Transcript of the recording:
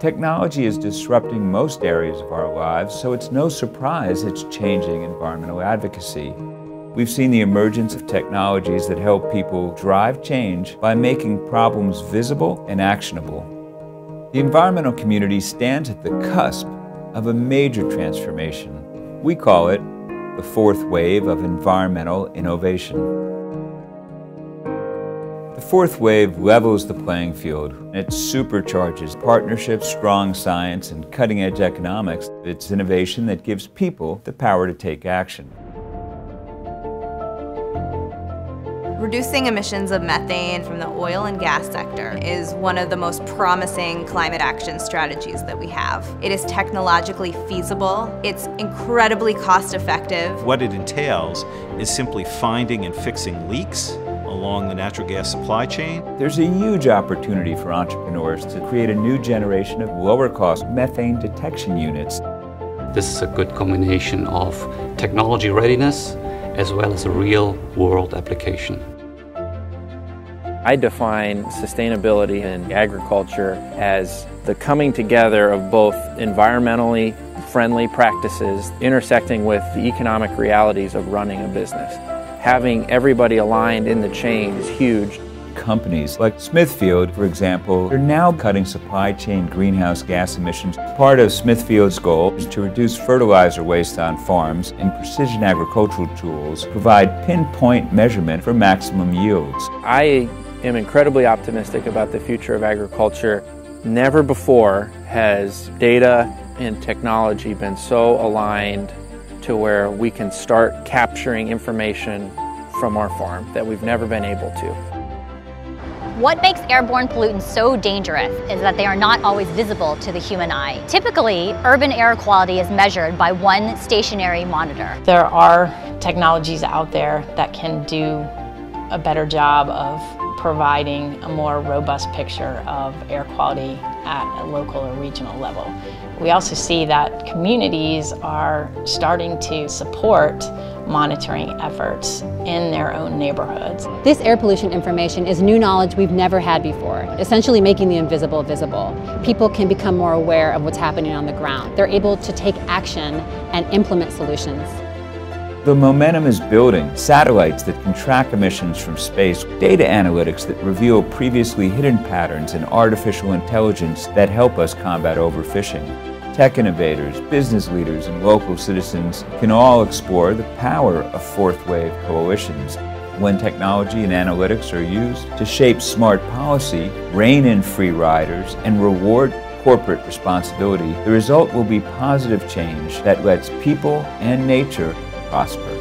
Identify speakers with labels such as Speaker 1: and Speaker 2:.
Speaker 1: Technology is disrupting most areas of our lives, so it's no surprise it's changing environmental advocacy. We've seen the emergence of technologies that help people drive change by making problems visible and actionable. The environmental community stands at the cusp of a major transformation. We call it the fourth wave of environmental innovation. The fourth wave levels the playing field. It supercharges partnerships, strong science, and cutting-edge economics. It's innovation that gives people the power to take action.
Speaker 2: Reducing emissions of methane from the oil and gas sector is one of the most promising climate action strategies that we have. It is technologically feasible, it's incredibly cost effective.
Speaker 3: What it entails is simply finding and fixing leaks along the natural gas supply chain.
Speaker 1: There's a huge opportunity for entrepreneurs to create a new generation of lower cost methane detection units.
Speaker 4: This is a good combination of technology readiness as well as a real world application.
Speaker 5: I define sustainability in agriculture as the coming together of both environmentally friendly practices intersecting with the economic realities of running a business. Having everybody aligned in the chain is huge.
Speaker 1: Companies like Smithfield, for example, are now cutting supply chain greenhouse gas emissions. Part of Smithfield's goal is to reduce fertilizer waste on farms and precision agricultural tools provide pinpoint measurement for maximum yields.
Speaker 5: I am incredibly optimistic about the future of agriculture. Never before has data and technology been so aligned to where we can start capturing information from our farm that we've never been able to.
Speaker 6: What makes airborne pollutants so dangerous is that they are not always visible to the human eye. Typically, urban air quality is measured by one stationary monitor.
Speaker 7: There are technologies out there that can do a better job of providing a more robust picture of air quality at a local or regional level. We also see that communities are starting to support monitoring efforts in their own neighborhoods.
Speaker 8: This air pollution information is new knowledge we've never had before, essentially making the invisible visible. People can become more aware of what's happening on the ground. They're able to take action and implement solutions.
Speaker 1: The momentum is building. Satellites that can track emissions from space, data analytics that reveal previously hidden patterns, and artificial intelligence that help us combat overfishing. Tech innovators, business leaders, and local citizens can all explore the power of fourth wave coalitions. When technology and analytics are used to shape smart policy, rein in free riders, and reward corporate responsibility, the result will be positive change that lets people and nature prosper.